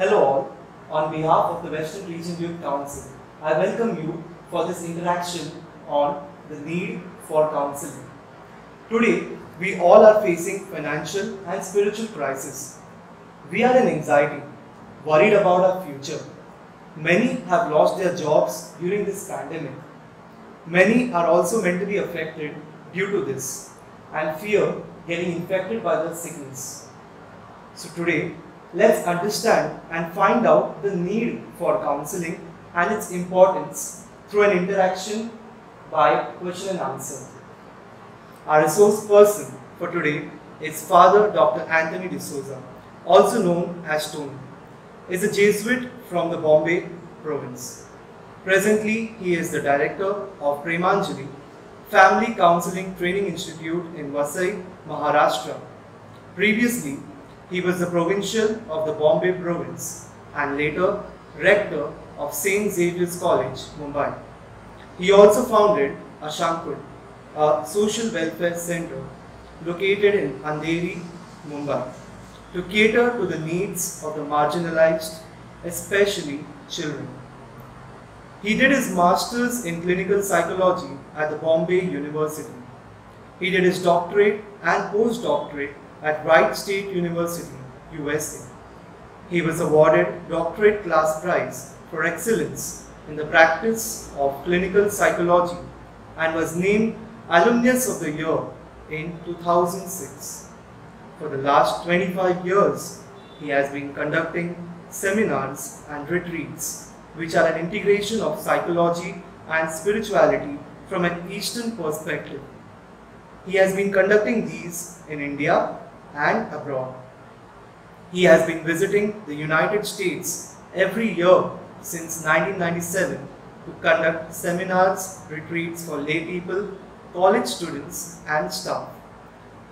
Hello all, on behalf of the Western Region Youth Council, I welcome you for this interaction on the need for counseling. Today, we all are facing financial and spiritual crisis. We are in anxiety, worried about our future. Many have lost their jobs during this pandemic. Many are also mentally affected due to this and fear getting infected by the sickness. So today, let's understand and find out the need for counseling and its importance through an interaction by question and answer. Our resource person for today is Father Dr. Anthony D'Souza, also known as Tony. Is a Jesuit from the Bombay province. Presently, he is the director of Premanjali Family Counseling Training Institute in Vasai, Maharashtra. Previously, he was the provincial of the Bombay province and later rector of St. Xavier's College, Mumbai. He also founded Ashankud, a social welfare center located in Andheri, Mumbai, to cater to the needs of the marginalized, especially children. He did his master's in clinical psychology at the Bombay University. He did his doctorate and postdoctorate at Wright State University, USA. He was awarded doctorate class prize for excellence in the practice of clinical psychology and was named Alumnus of the Year in 2006. For the last 25 years, he has been conducting seminars and retreats which are an integration of psychology and spirituality from an Eastern perspective. He has been conducting these in India and abroad. He has been visiting the United States every year since 1997 to conduct seminars, retreats for lay people, college students and staff.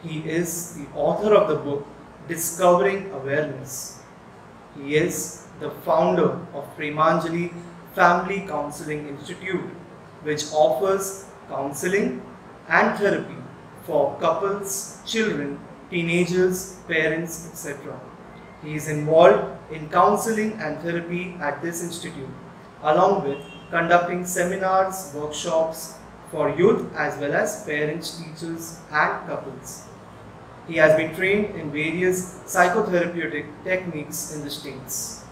He is the author of the book Discovering Awareness. He is the founder of Premanjali Family Counseling Institute, which offers counseling and therapy for couples, children, teenagers, parents, etc. He is involved in counseling and therapy at this institute, along with conducting seminars, workshops for youth as well as parents, teachers, and couples. He has been trained in various psychotherapeutic techniques in the States.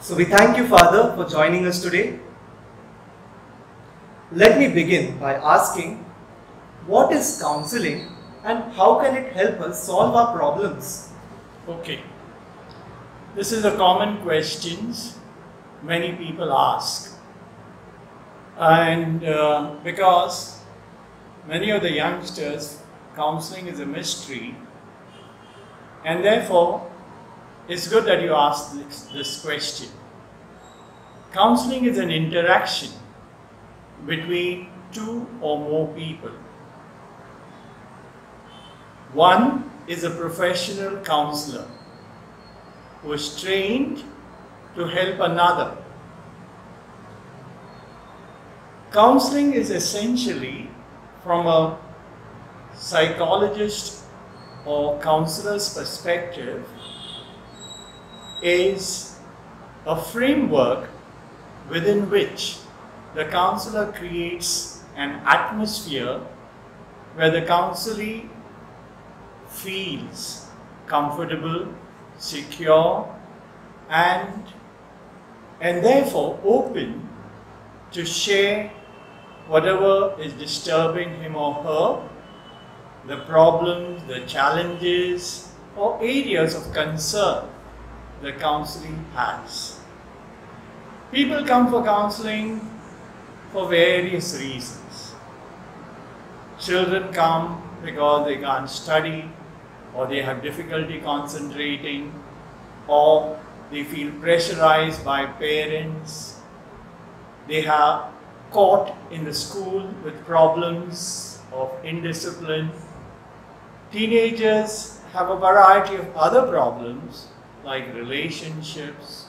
So we thank you, Father, for joining us today. Let me begin by asking what is counseling and how can it help us solve our problems? Okay. This is a common question many people ask. And uh, because many of the youngsters, counseling is a mystery, and therefore it's good that you ask this, this question. Counseling is an interaction between two or more people. One is a professional counselor who is trained to help another. Counseling is essentially from a psychologist or counselor's perspective is a framework within which the counselor creates an atmosphere where the counselee feels comfortable, secure, and, and therefore open to share whatever is disturbing him or her, the problems, the challenges, or areas of concern the counseling has. People come for counseling for various reasons. Children come because they can't study, or they have difficulty concentrating, or they feel pressurized by parents. They are caught in the school with problems of indiscipline. Teenagers have a variety of other problems like relationships,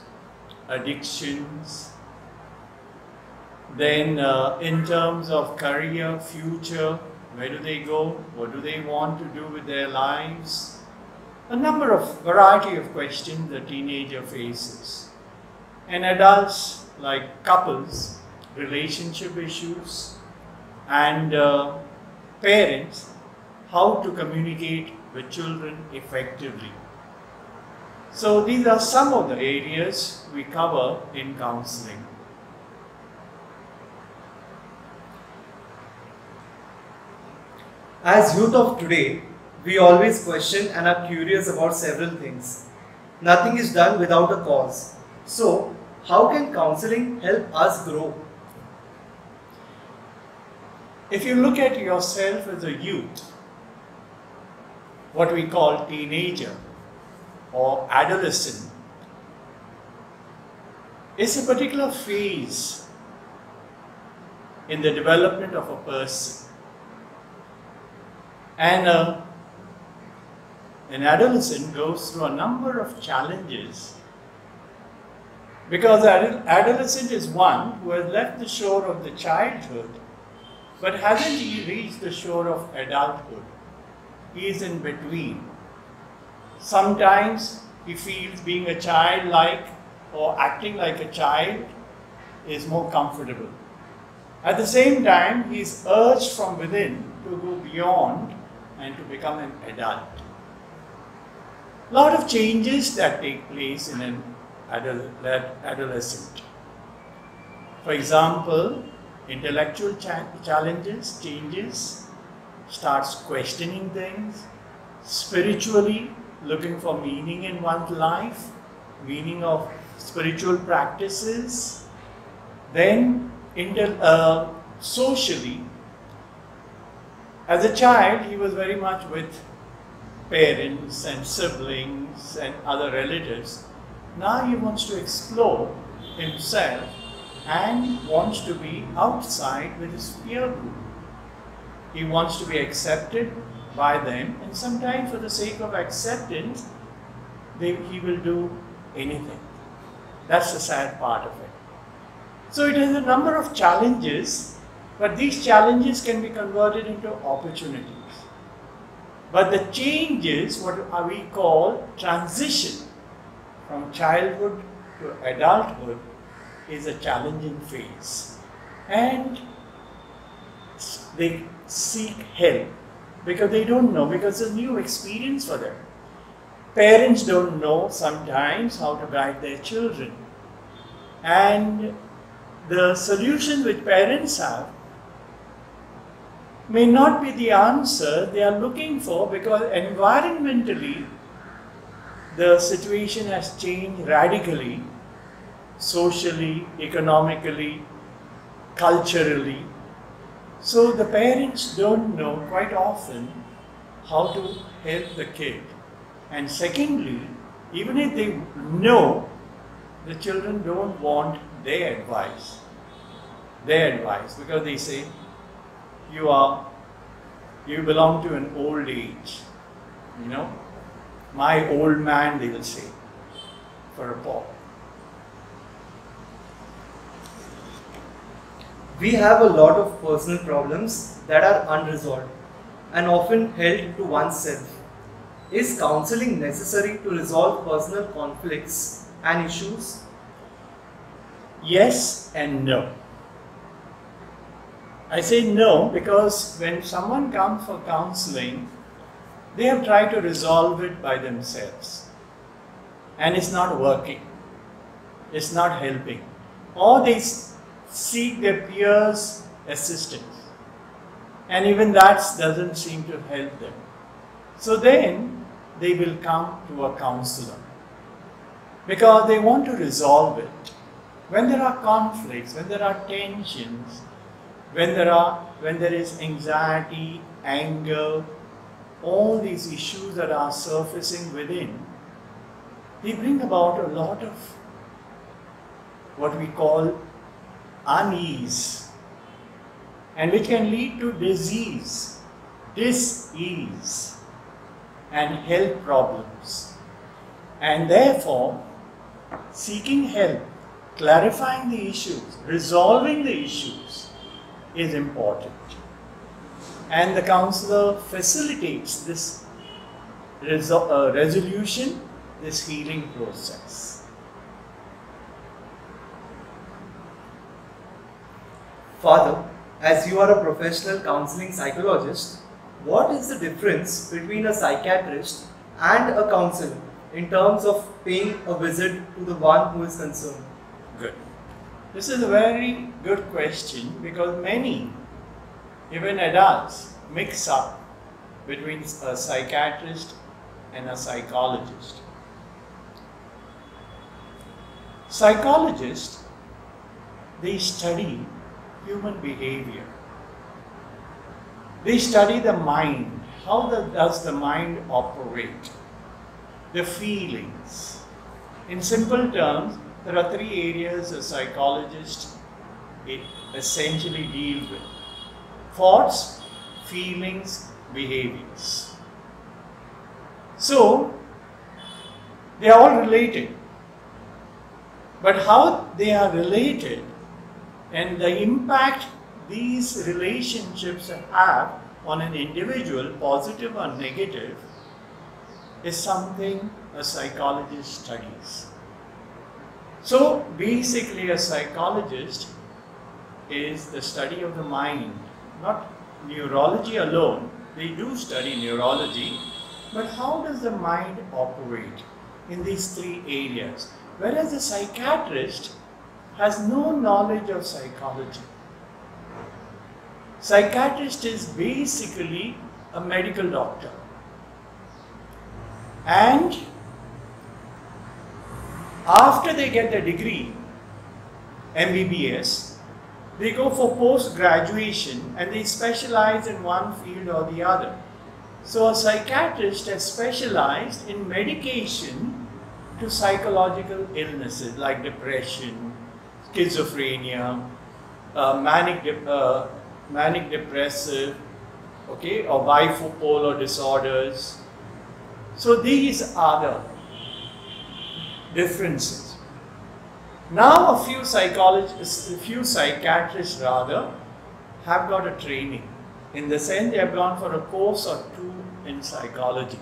addictions. Then, uh, in terms of career, future, where do they go? What do they want to do with their lives? a number of variety of questions the teenager faces. And adults, like couples, relationship issues, and uh, parents, how to communicate with children effectively. So these are some of the areas we cover in counseling. As youth of today, we always question and are curious about several things. Nothing is done without a cause. So, how can counseling help us grow? If you look at yourself as a youth, what we call teenager or adolescent, is a particular phase in the development of a person. And uh, an adolescent goes through a number of challenges because adol- adolescent is one who has left the shore of the childhood but hasn't he reached the shore of adulthood. He is in between. Sometimes he feels being a child like or acting like a child is more comfortable. At the same time, he is urged from within to go beyond and to become an adult. A Lot of changes that take place in an adolescent. For example, intellectual cha- challenges, changes, starts questioning things, spiritually looking for meaning in one's life, meaning of spiritual practices, then intel- uh, socially. As a child, he was very much with parents and siblings and other relatives. Now he wants to explore himself and wants to be outside with his peer group. He wants to be accepted by them, and sometimes, for the sake of acceptance, they, he will do anything. That's the sad part of it. So, it has a number of challenges, but these challenges can be converted into opportunities. But the changes, what we call transition from childhood to adulthood, is a challenging phase. And they seek help because they don't know, because it's a new experience for them. Parents don't know sometimes how to guide their children. And the solution which parents have may not be the answer they are looking for because environmentally the situation has changed radically socially, economically, culturally. So the parents don't know quite often how to help the kid. And secondly, even if they know, the children don't want their advice. Their advice because they say, you are, you belong to an old age. You know, my old man, they will say, for a pop. We have a lot of personal problems that are unresolved and often held to oneself. Is counseling necessary to resolve personal conflicts and issues? Yes and no. I say no because when someone comes for counseling, they have tried to resolve it by themselves. And it's not working. It's not helping. Or they seek their peers' assistance. And even that doesn't seem to help them. So then they will come to a counselor because they want to resolve it. When there are conflicts, when there are tensions, when there are when there is anxiety, anger, all these issues that are surfacing within, they bring about a lot of what we call unease and which can lead to disease, dis-ease and health problems. And therefore, seeking help, clarifying the issues, resolving the issues is important. And the counselor facilitates this resol- uh, resolution, this healing process. Father, as you are a professional counseling psychologist, what is the difference between a psychiatrist and a counselor in terms of paying a visit to the one who is concerned? This is a very good question because many, even adults, mix up between a psychiatrist and a psychologist. Psychologists, they study human behavior. They study the mind. How the, does the mind operate? The feelings. In simple terms, there are three areas a psychologist essentially deals with thoughts, feelings, behaviors. So, they are all related. But how they are related and the impact these relationships have on an individual, positive or negative, is something a psychologist studies. So basically, a psychologist is the study of the mind, not neurology alone. They do study neurology, but how does the mind operate in these three areas? Whereas a psychiatrist has no knowledge of psychology. Psychiatrist is basically a medical doctor. And after they get their degree, MBBS, they go for post graduation and they specialize in one field or the other. So, a psychiatrist has specialized in medication to psychological illnesses like depression, schizophrenia, uh, manic, de- uh, manic depressive, okay, or bipolar disorders. So, these are the differences. Now, a few psychologists, a few psychiatrists rather, have got a training. In the sense, they have gone for a course or two in psychology.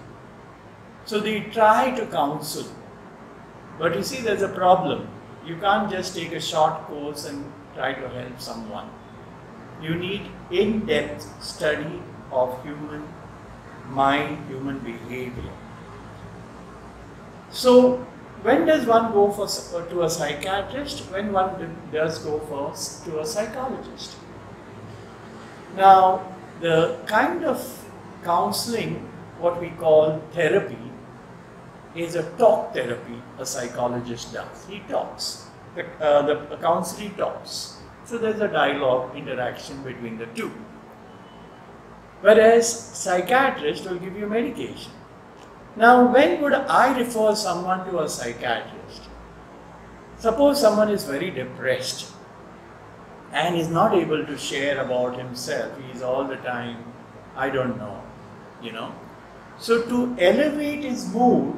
So they try to counsel. But you see, there's a problem. You can't just take a short course and try to help someone. You need in depth study of human mind, human behavior. So, when does one go for to a psychiatrist? When one does go for to a psychologist. Now, the kind of counseling, what we call therapy, is a talk therapy a psychologist does. He talks. The, uh, the counselor talks. So there's a dialogue, interaction between the two. Whereas psychiatrist will give you medication. Now, when would I refer someone to a psychiatrist? Suppose someone is very depressed and is not able to share about himself. He is all the time, I don't know, you know. So, to elevate his mood,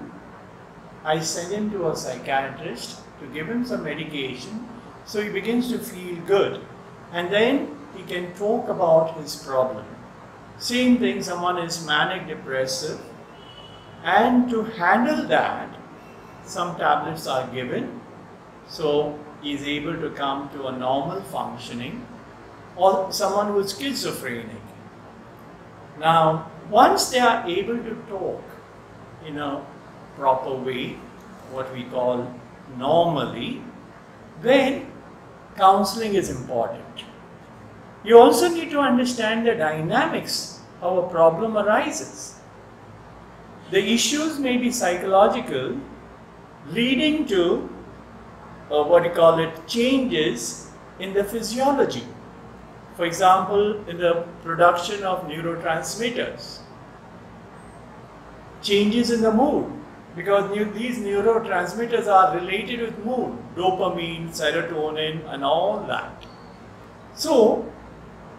I send him to a psychiatrist to give him some medication so he begins to feel good and then he can talk about his problem. Same thing, someone is manic depressive and to handle that, some tablets are given so he is able to come to a normal functioning or someone who is schizophrenic. Now, once they are able to talk in a proper way, what we call normally, then counseling is important. You also need to understand the dynamics how a problem arises. The issues may be psychological, leading to uh, what you call it changes in the physiology. For example, in the production of neurotransmitters, changes in the mood because these neurotransmitters are related with mood, dopamine, serotonin, and all that. So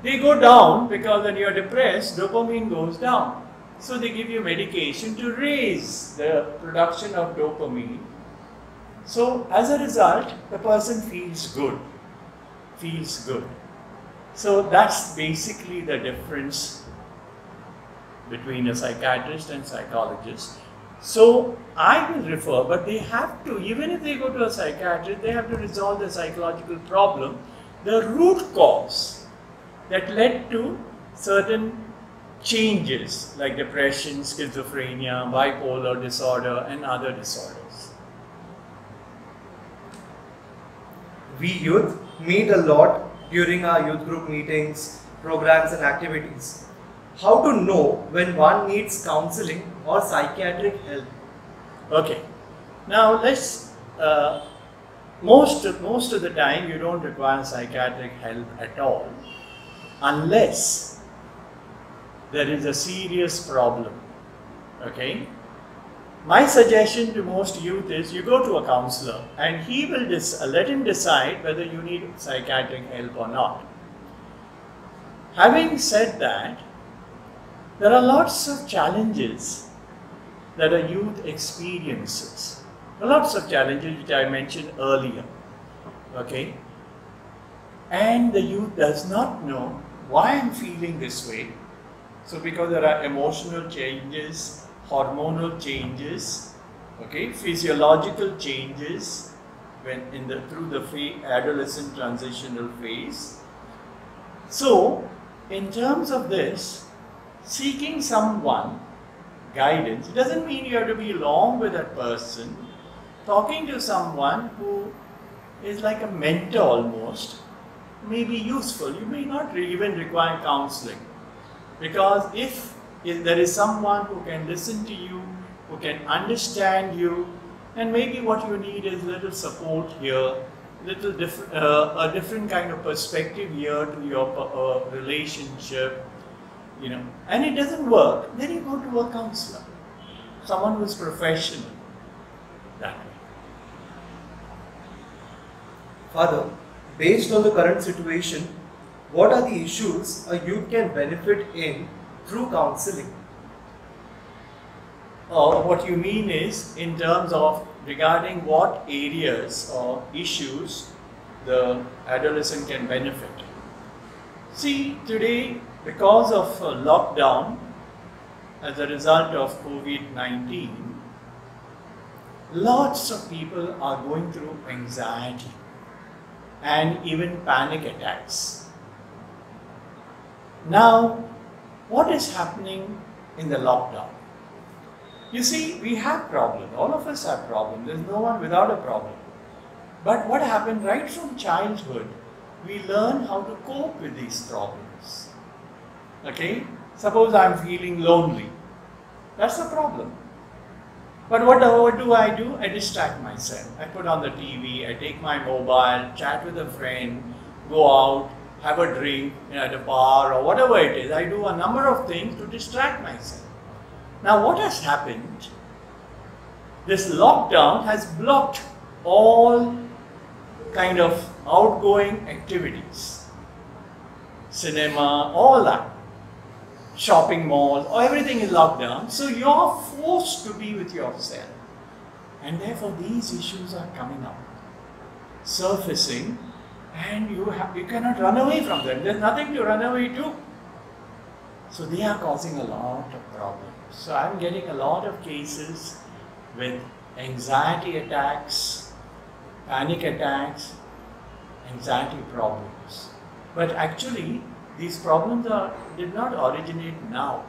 they go down because when you are depressed, dopamine goes down. So they give you medication to raise the production of dopamine. So as a result, the person feels good, feels good. So that's basically the difference between a psychiatrist and psychologist. So I will refer, but they have to, even if they go to a psychiatrist, they have to resolve the psychological problem, the root cause that led to certain changes like depression, schizophrenia, bipolar disorder, and other disorders. We youth meet a lot during our youth group meetings, programs, and activities. How to know when one needs counseling or psychiatric help? Okay, now let's. Uh, most most of the time, you don't require psychiatric help at all, unless there is a serious problem. Okay, my suggestion to most youth is you go to a counselor and he will let him decide whether you need psychiatric help or not. Having said that, there are lots of challenges that a youth experiences. Lots of challenges which I mentioned earlier. Okay? And the youth does not know why I'm feeling this way. So, because there are emotional changes, hormonal changes, okay, physiological changes when in the through the adolescent transitional phase. So, in terms of this, seeking someone guidance it doesn't mean you have to be along with that person. Talking to someone who is like a mentor almost may be useful. You may not even require counseling because if, if there is someone who can listen to you who can understand you and maybe what you need is little support here little different uh, a different kind of perspective here to your uh, relationship you know, and it doesn't work, then you go to a counselor, someone who's professional. That way. Father, based on the current situation, what are the issues a youth can benefit in through counseling? Or what you mean is in terms of regarding what areas or issues the adolescent can benefit. See, today, because of uh, lockdown, as a result of COVID 19, lots of people are going through anxiety and even panic attacks. Now, what is happening in the lockdown? You see, we have problems. All of us have problems. There's no one without a problem. But what happened right from childhood, we learn how to cope with these problems. Okay? Suppose I'm feeling lonely. That's a problem. But what, what do I do? I distract myself. I put on the TV, I take my mobile, chat with a friend, go out, have a drink at a bar or whatever it is. I do a number of things to distract myself. Now, what has happened? This lockdown has blocked all kind of outgoing activities, cinema, all that, shopping malls, everything is locked down. So you're forced to be with yourself. And therefore, these issues are coming up, surfacing, and you, have, you cannot run away from them. There's nothing to run away to. So they are causing a lot of problems. So I'm getting a lot of cases with anxiety attacks, panic attacks, anxiety problems. But actually, these problems are, did not originate now.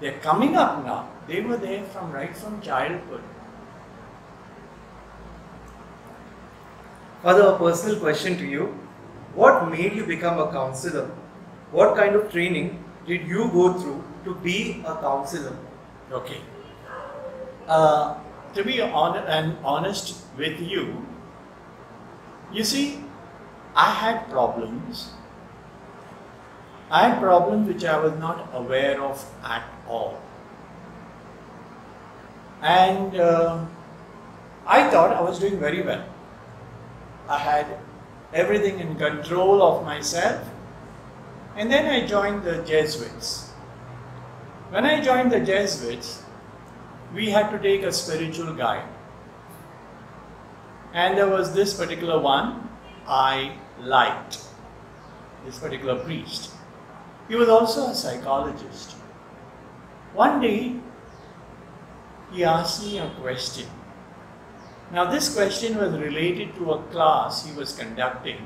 They're coming up now. They were there from right from childhood. Father, a personal question to you. What made you become a counselor? What kind of training did you go through to be a counselor? Okay. Uh, to be on, and honest with you, you see, I had problems. I had problems which I was not aware of at all. And uh, I thought I was doing very well. I had everything in control of myself. And then I joined the Jesuits. When I joined the Jesuits, we had to take a spiritual guide. And there was this particular one I liked, this particular priest. He was also a psychologist. one day he asked me a question. Now, this question was related to a class he was conducting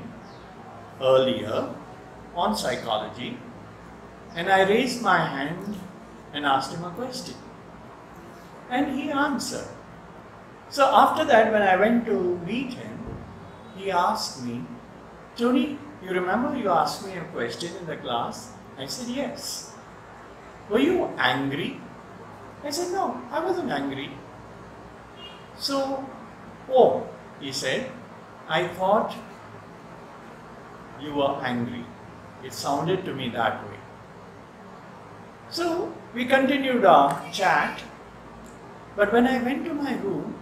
earlier on psychology, and I raised my hand and asked him a question. And he answered. So, after that, when I went to meet him, he asked me, Tony, you remember you asked me a question in the class? I said, Yes. Were you angry? I said, No, I wasn't angry. So, oh, he said, I thought you were angry. It sounded to me that way. So, we continued our chat, but when I went to my room,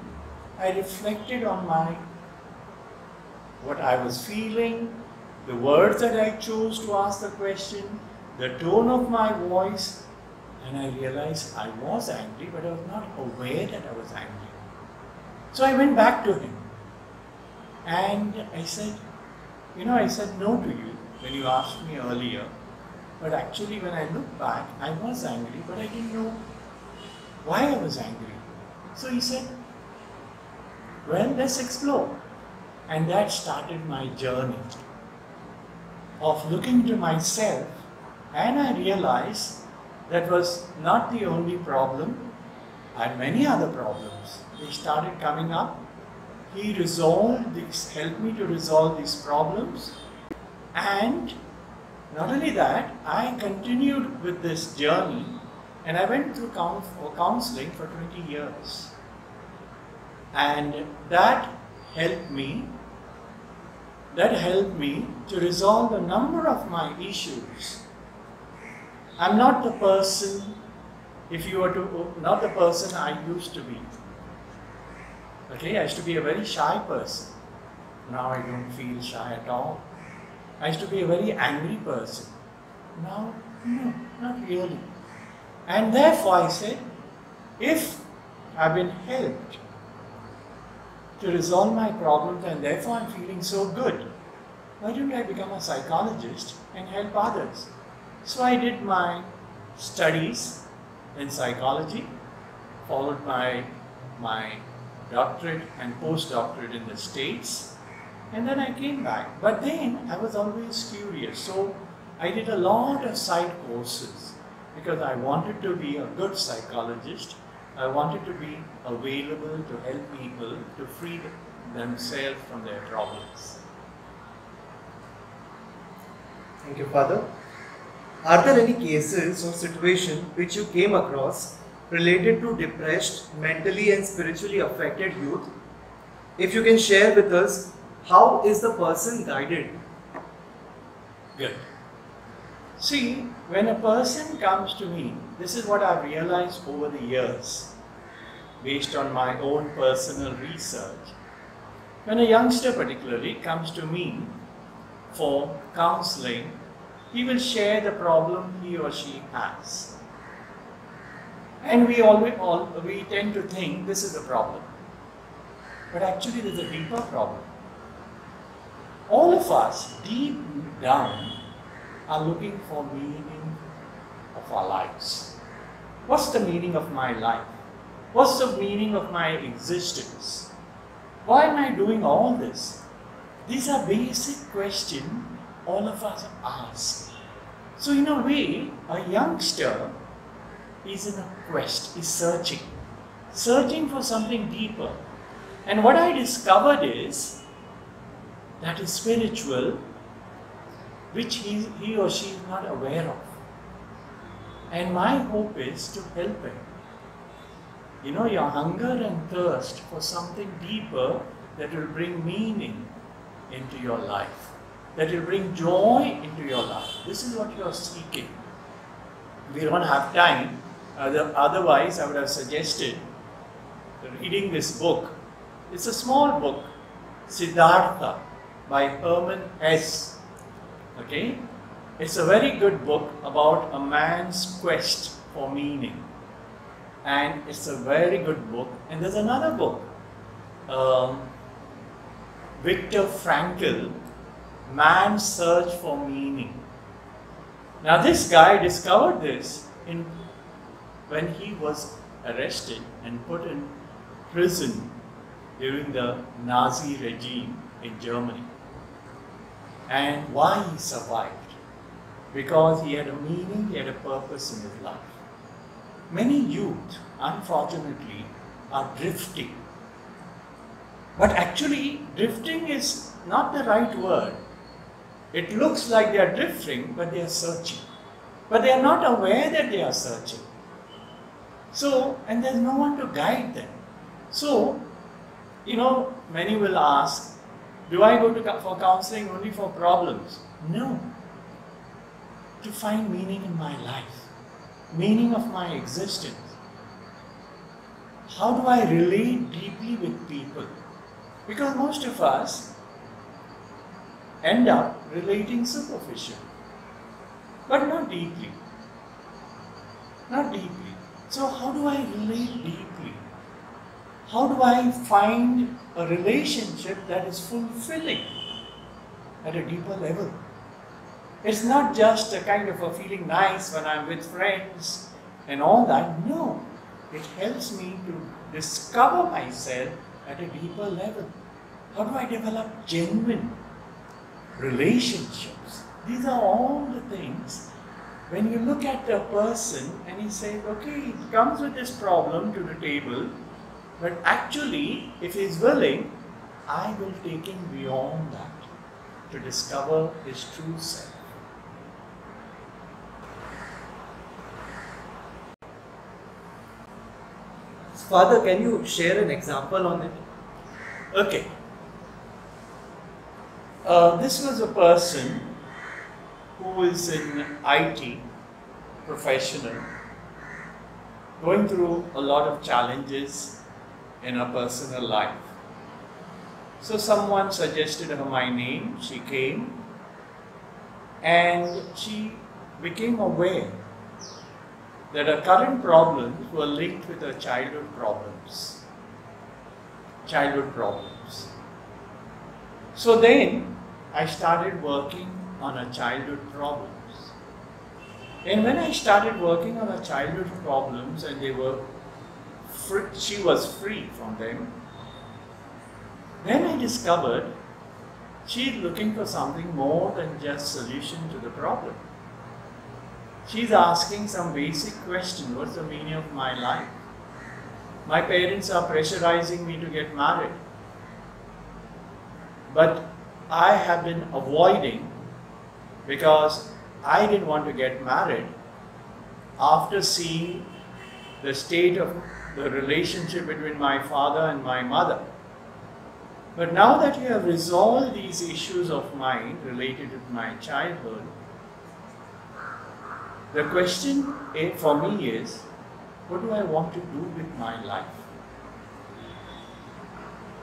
I reflected on my what I was feeling, the words that I chose to ask the question, the tone of my voice, and I realized I was angry, but I was not aware that I was angry. So I went back to him and I said, You know, I said no to you when you asked me earlier, but actually, when I look back, I was angry, but I didn't know why I was angry. So he said, Well, let's explore. And that started my journey of looking to myself, and I realized that was not the only problem. I had many other problems. They started coming up. He resolved these, helped me to resolve these problems. And not only that, I continued with this journey and I went through counseling for 20 years. And that helped me, that helped me to resolve a number of my issues I'm not the person, if you were to, not the person I used to be. Okay, I used to be a very shy person. Now I don't feel shy at all. I used to be a very angry person. Now, no, not really. And therefore I said, if I've been helped to resolve my problems and therefore I'm feeling so good, why don't I become a psychologist and help others? So I did my studies in psychology, followed by my doctorate and postdoctorate in the States, and then I came back. But then I was always curious, so I did a lot of side courses because I wanted to be a good psychologist. I wanted to be available to help people to free themselves from their problems. Thank you, Father. Are there any cases or situations which you came across related to depressed, mentally and spiritually affected youth? If you can share with us, how is the person guided? Good. See, when a person comes to me, this is what I've realized over the years, based on my own personal research. When a youngster, particularly, comes to me for counseling he will share the problem he or she has. And we always all we tend to think this is a problem. But actually there's a deeper problem. All of us deep down are looking for meaning of our lives. What's the meaning of my life? What's the meaning of my existence? Why am I doing all this? These are basic questions all of us ask. So, in a way, a youngster is in a quest, is searching, searching for something deeper. And what I discovered is that is spiritual, which he, he or she is not aware of. And my hope is to help him. You know, your hunger and thirst for something deeper that will bring meaning into your life that will bring joy into your life. This is what you are seeking. We don't have time. Otherwise, I would have suggested reading this book. It's a small book, Siddhartha by Hermann Hesse. Okay? It's a very good book about a man's quest for meaning. And it's a very good book. And there's another book, um, Viktor Frankl, man's search for meaning. Now, this guy discovered this in when he was arrested and put in prison during the Nazi regime in Germany. And why he survived? Because he had a meaning, he had a purpose in his life. Many youth, unfortunately, are drifting. But actually, drifting is not the right word. It looks like they are drifting, but they are searching. But they are not aware that they are searching. So, and there's no one to guide them. So, you know, many will ask, do I go to for counseling only for problems? No. To find meaning in my life, meaning of my existence. How do I relate deeply with people? Because most of us end up relating superficially, but not deeply. Not deeply. So, how do I relate deeply? How do I find a relationship that is fulfilling at a deeper level? It's not just a kind of a feeling nice when I'm with friends and all that. No, it helps me to discover myself at a deeper level. How do I develop genuine relationships? These are all the things. When you look at a person and you say, okay, he comes with this problem to the table, but actually, if he's willing, I will take him beyond that to discover his true self. Father, can you share an example on it? Okay. Uh, this was a person who is in IT, professional, going through a lot of challenges in her personal life. So someone suggested her my name, she came, and she became aware that her current problems were linked with her childhood problems. Childhood problems. So then I started working on her childhood problems. And when I started working on her childhood problems and they were free, she was free from them, then I discovered she's looking for something more than just solution to the problem. She's asking some basic question, what's the meaning of my life? My parents are pressurizing me to get married. But I have been avoiding because I didn't want to get married after seeing the state of the relationship between my father and my mother. But now that you have resolved these issues of mine related to my childhood, the question eh, for me is what do I want to do with my life?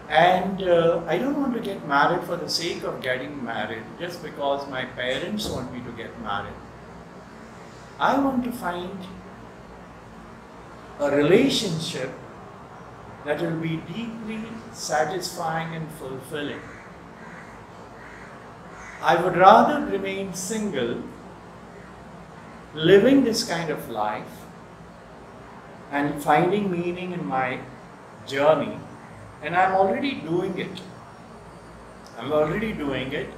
And uh, I don't want to get married for the sake of getting married, just because my parents want me to get married. I want to find a relationship that will be deeply satisfying and fulfilling. I would rather remain single, living this kind of life, and finding meaning in my journey and I'm already doing it. I'm already doing it.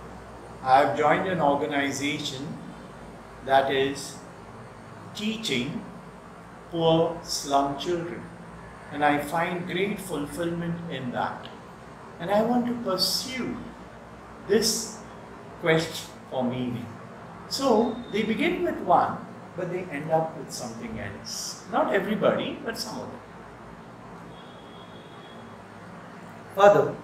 I've joined an organization that is teaching poor slum children. And I find great fulfillment in that. And I want to pursue this quest for meaning. So they begin with one, but they end up with something else. Not everybody, but some of them. Father,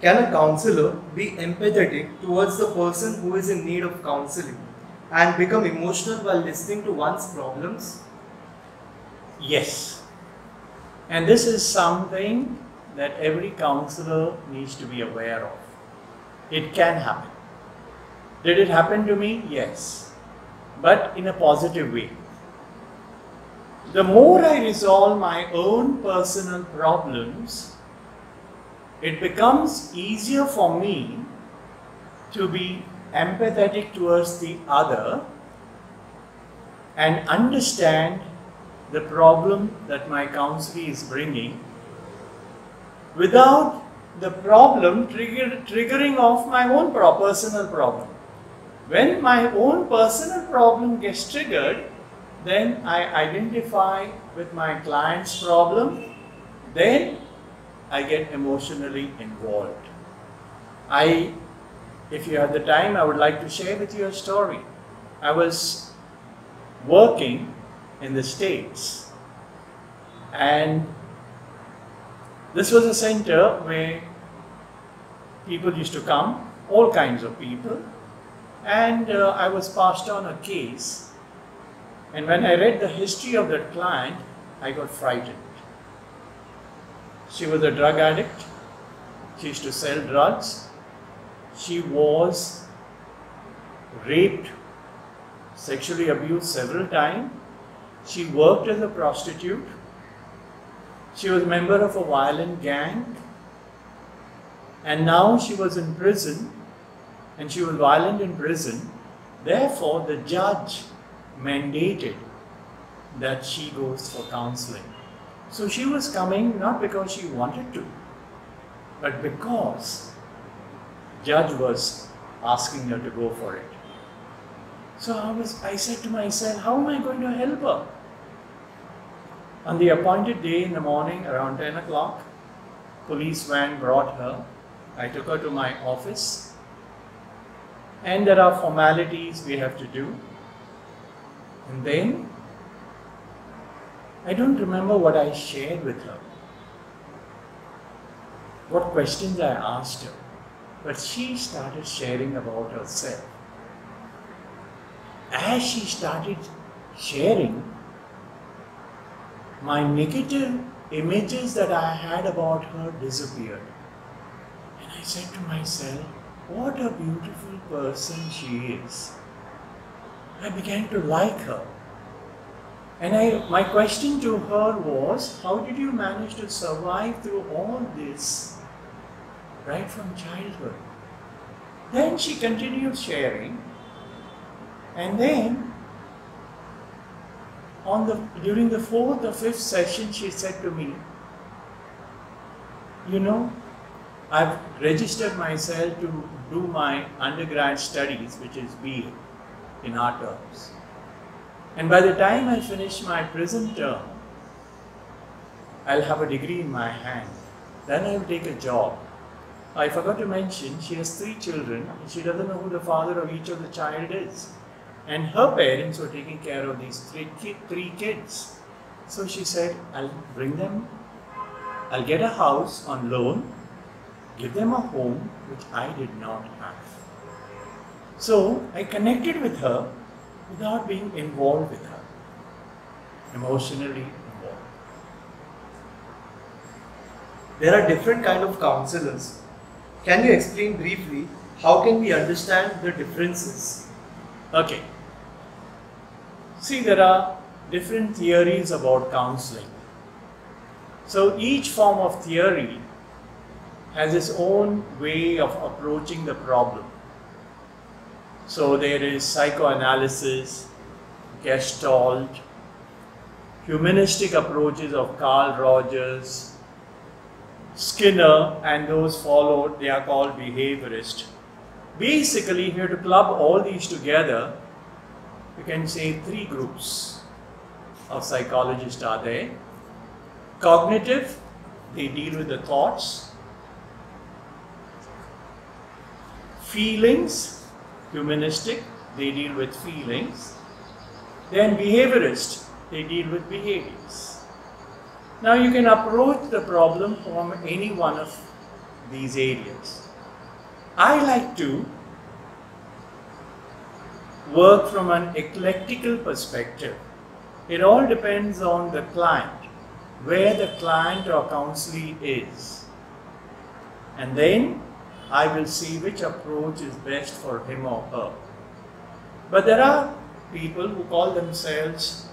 can a counselor be empathetic towards the person who is in need of counseling and become emotional while listening to one's problems? Yes. And this is something that every counselor needs to be aware of. It can happen. Did it happen to me? Yes. But in a positive way. The more I resolve my own personal problems, it becomes easier for me to be empathetic towards the other and understand the problem that my counselee is bringing without the problem trigger, triggering off my own personal problem. When my own personal problem gets triggered, then I identify with my client's problem, then I get emotionally involved. I, if you have the time, I would like to share with you a story. I was working in the States and this was a center where people used to come, all kinds of people, and uh, I was passed on a case. And when I read the history of that client, I got frightened. She was a drug addict, she used to sell drugs, she was raped, sexually abused several times, she worked as a prostitute, she was a member of a violent gang, and now she was in prison. And she was violent in prison. Therefore, the judge mandated that she goes for counseling. So she was coming not because she wanted to, but because judge was asking her to go for it. So I was I said to myself, how am I going to help her? On the appointed day in the morning around 10 o'clock, police van brought her. I took her to my office and there are formalities we have to do. And then I don't remember what I shared with her, what questions I asked her, but she started sharing about herself. As she started sharing, my negative images that I had about her disappeared. And I said to myself, what a beautiful person she is. I began to like her. And I, my question to her was, how did you manage to survive through all this right from childhood? Then she continued sharing, and then on the during the fourth or fifth session, she said to me, "You know, I've registered myself to do my undergrad studies, which is BA in our terms. And by the time I finish my present term, I'll have a degree in my hand. Then I'll take a job. I forgot to mention she has three children and she doesn't know who the father of each of the child is. And her parents were taking care of these three, three kids. So she said, I'll bring them, I'll get a house on loan, give them a home which I did not have. So I connected with her without being involved with her, emotionally involved. There are different kind of counselors. Can you explain briefly how can we understand the differences? Okay. See, there are different theories about counseling. So each form of theory has its own way of approaching the problem. So there is psychoanalysis, gestalt, humanistic approaches of Carl Rogers, Skinner, and those followed, they are called behaviorist. Basically, have to club all these together, you can say three groups of psychologists are there. Cognitive, they deal with the thoughts. Feelings, humanistic, they deal with feelings. Then behaviorist, they deal with behaviors. Now you can approach the problem from any one of these areas. I like to work from an eclectical perspective. It all depends on the client, where the client or counselee is. And then I will see which approach is best for him or her. But there are people who call themselves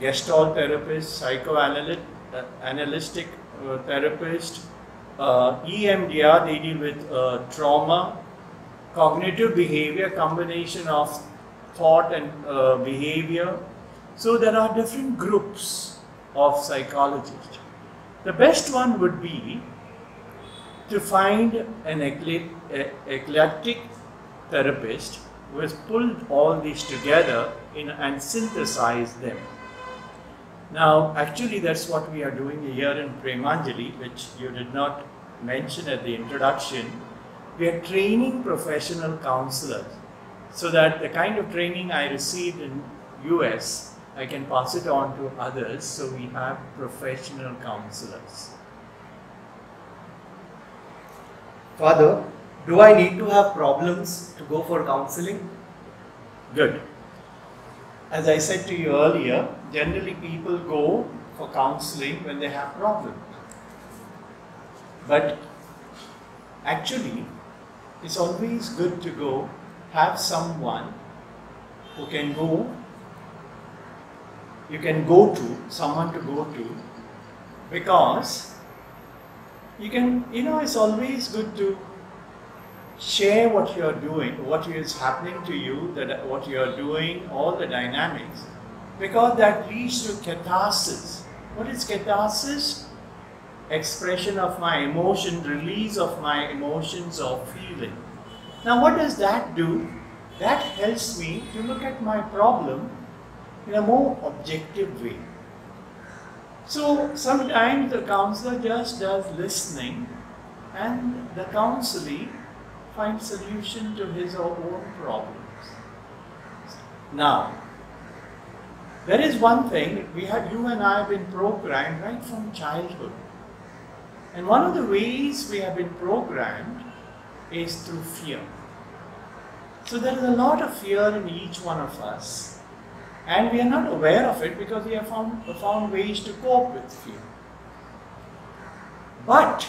gestalt therapists, psychoanalytic uh, analytic uh, therapist, uh, EMDR, they deal with uh, trauma, cognitive behavior, combination of thought and uh, behavior, So there are different groups of psychologists. The best one would be to find an eclectic therapist who has pulled all these together in, and synthesized them. Now, actually, that's what we are doing here in Premanjali, which you did not mention at the introduction. We are training professional counselors so that the kind of training I received in US, I can pass it on to others. So we have professional counselors. Father, do I need to have problems to go for counseling? Good. As I said to you earlier, generally people go for counseling when they have problems. But actually, it's always good to go have someone who can go, you can go to, someone to go to, because you can, you know, it's always good to share what you're doing, what is happening to you, that what you're doing, all the dynamics, because that leads to catharsis. What is catharsis? Expression of my emotion, release of my emotions or feeling. Now, what does that do? That helps me to look at my problem in a more objective way. So, sometimes the counselor just does listening and the counselee finds solution to his or her own problems. Now, there is one thing we have, you and I have been programmed right from childhood. And one of the ways we have been programmed is through fear. So there is a lot of fear in each one of us. And we are not aware of it because we have found, found ways to cope with fear. But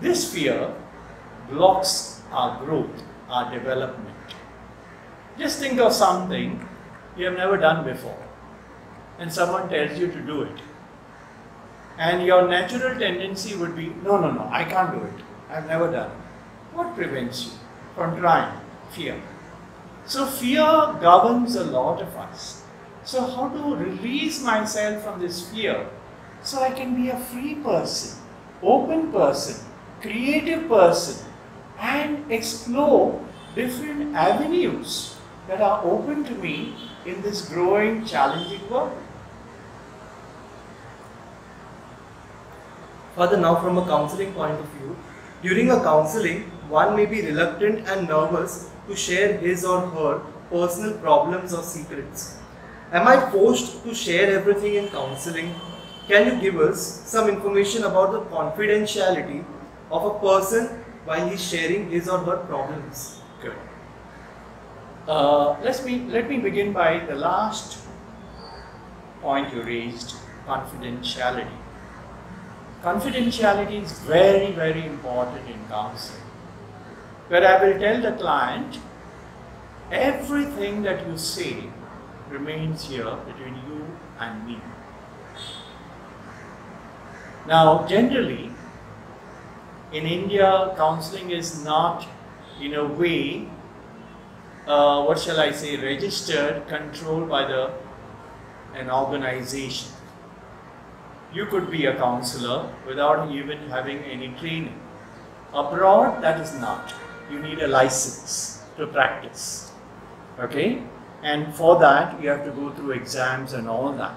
this fear blocks our growth, our development. Just think of something you have never done before, and someone tells you to do it. And your natural tendency would be, no, no, no, I can't do it. I've never done it. What prevents you from trying? Fear. So fear governs a lot of us. So how to release myself from this fear so I can be a free person, open person, creative person and explore different avenues that are open to me in this growing, challenging world. Father, now from a counseling point of view, during a counseling, one may be reluctant and nervous to share his or her personal problems or secrets. Am I forced to share everything in counseling? Can you give us some information about the confidentiality of a person while he's sharing his or her problems? Good. Uh, let me let me begin by the last point you raised: confidentiality. Confidentiality is very very important in counseling where I will tell the client everything that you say remains here between you and me. Now, generally, in India, counseling is not, in a way, uh, what shall I say, registered, controlled by the an organization. You could be a counselor without even having any training. Abroad, that is not you need a license to practice. Okay? Mm-hmm. And for that, you have to go through exams and all that.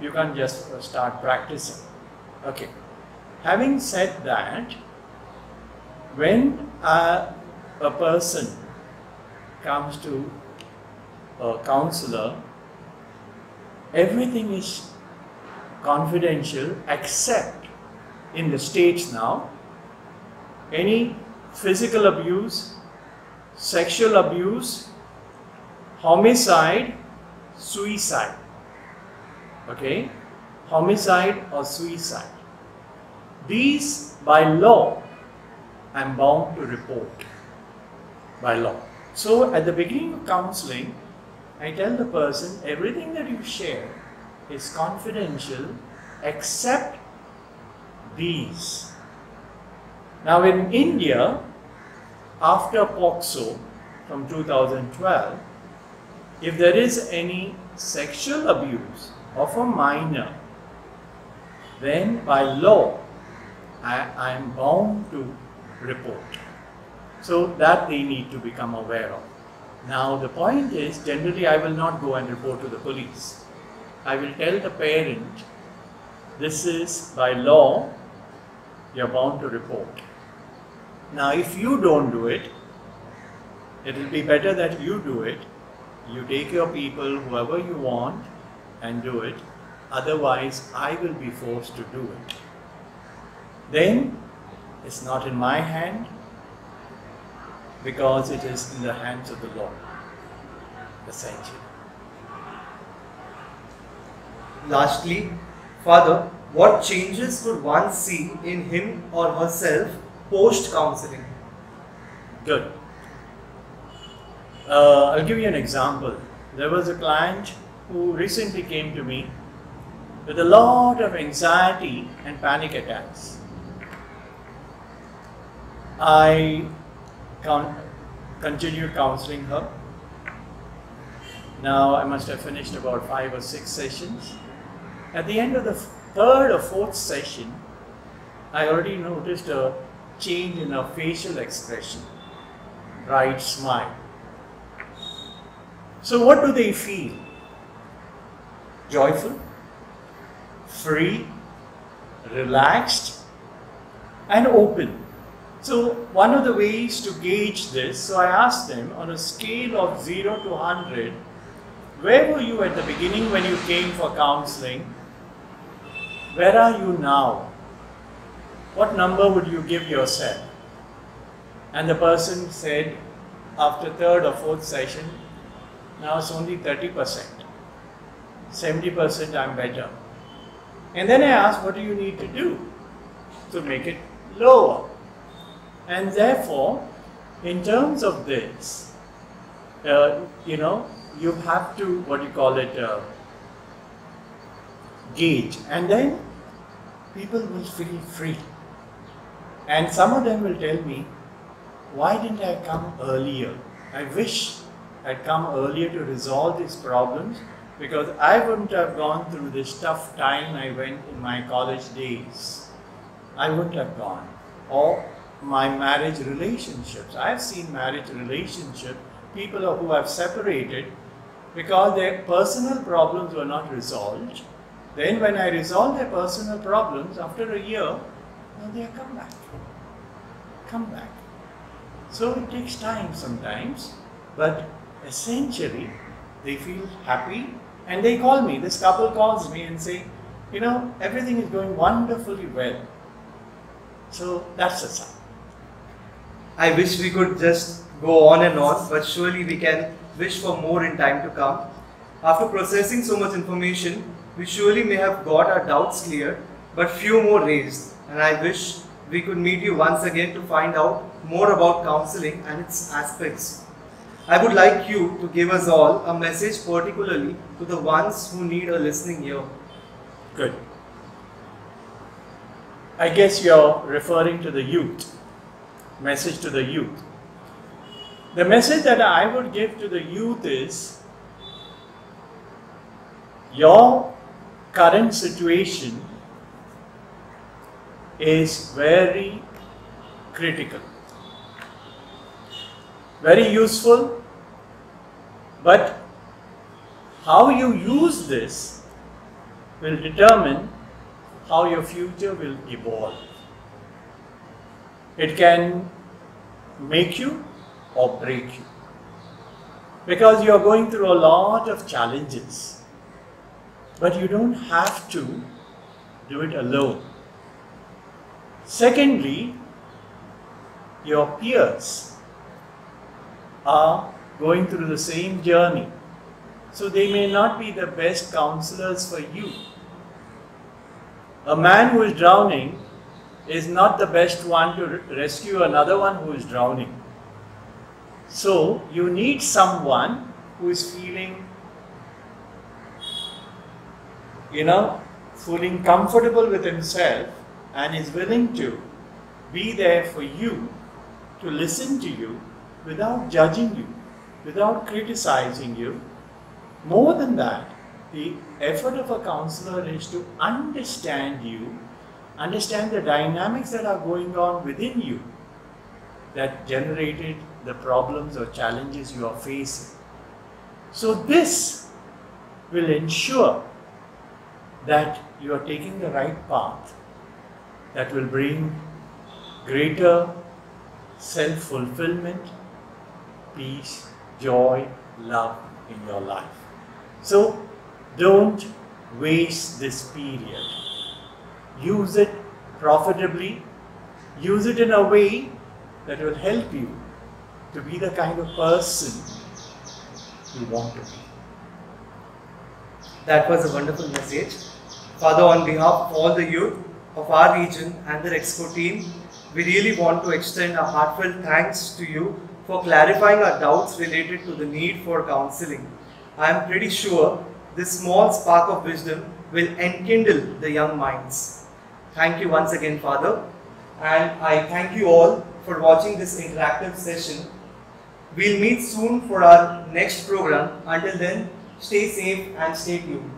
You can't just start practicing. Okay. Having said that, when a, a person comes to a counselor, everything is confidential except in the states now any physical abuse, sexual abuse, homicide, suicide. Okay? Homicide or suicide. These, by law, I'm bound to report. By law. So, at the beginning of counseling, I tell the person everything that you share is confidential except these. Now, in India, after POCSO from 2012, if there is any sexual abuse of a minor, then by law I, I am bound to report. So that they need to become aware of. Now the point is generally I will not go and report to the police. I will tell the parent this is by law you're bound to report. Now if you don't do it, it will be better that you do it. You take your people, whoever you want, and do it. Otherwise, I will be forced to do it. Then it's not in my hand because it is in the hands of the law, essentially. Lastly, Father, what changes could one see in him or herself post counseling? Good. Uh, I'll give you an example. There was a client who recently came to me with a lot of anxiety and panic attacks. I con- continued counseling her. Now I must have finished about five or six sessions. At the end of the third or fourth session, I already noticed a change in her facial expression, bright smile. So, what do they feel? Joyful, free, relaxed, and open. So, one of the ways to gauge this, so I asked them on a scale of 0 to 100, where were you at the beginning when you came for counseling? Where are you now? What number would you give yourself? And the person said, after third or fourth session, now it's only 30%. 70% I'm better. And then I asked, what do you need to do to make it lower? And therefore, in terms of this, uh, you know, you have to, what do you call it, uh, gauge. And then people will feel free. And some of them will tell me, why didn't I come earlier? I wish I'd come earlier to resolve these problems because I wouldn't have gone through this tough time I went in my college days. I wouldn't have gone. Or my marriage relationships. I've seen marriage relationships, people who have separated because their personal problems were not resolved. Then when I resolve their personal problems, after a year, now they come back. Come back. So it takes time sometimes, but essentially they feel happy and they call me. This couple calls me and say, you know, everything is going wonderfully well. So that's the sign. I wish we could just go on and on, but surely we can wish for more in time to come. After processing so much information, we surely may have got our doubts clear, but few more raised. And I wish we could meet you once again to find out more about counseling and its aspects. I would like you to give us all a message, particularly to the ones who need a listening ear. Good. I guess you're referring to the youth. Message to the youth. The message that I would give to the youth is your current situation is very critical, very useful, but how you use this will determine how your future will evolve. It can make you or break you because you are going through a lot of challenges, but you don't have to do it alone. Secondly, your peers are going through the same journey, so they may not be the best counselors for you. A man who is drowning is not the best one to rescue another one who is drowning. So, you need someone who is feeling, you know, feeling comfortable with himself and is willing to be there for you, to listen to you without judging you, without criticizing you, More than that, the effort of a counselor is to understand you, understand the dynamics that are going on within you that generated the problems or challenges you are facing. So, this will ensure that you are taking the right path that will bring greater self fulfillment, peace, joy, love in your life. So, don't waste this period. Use it profitably, use it in a way that will help you to be the kind of person you want to be. That was a wonderful message. Father, on behalf of all the youth of our region and the Expo team, we really want to extend a heartfelt thanks to you for clarifying our doubts related to the need for counseling. I am pretty sure this small spark of wisdom will enkindle the young minds. Thank you once again, Father, and I thank you all for watching this interactive session. We'll meet soon for our next program. Until then, stay safe and stay tuned.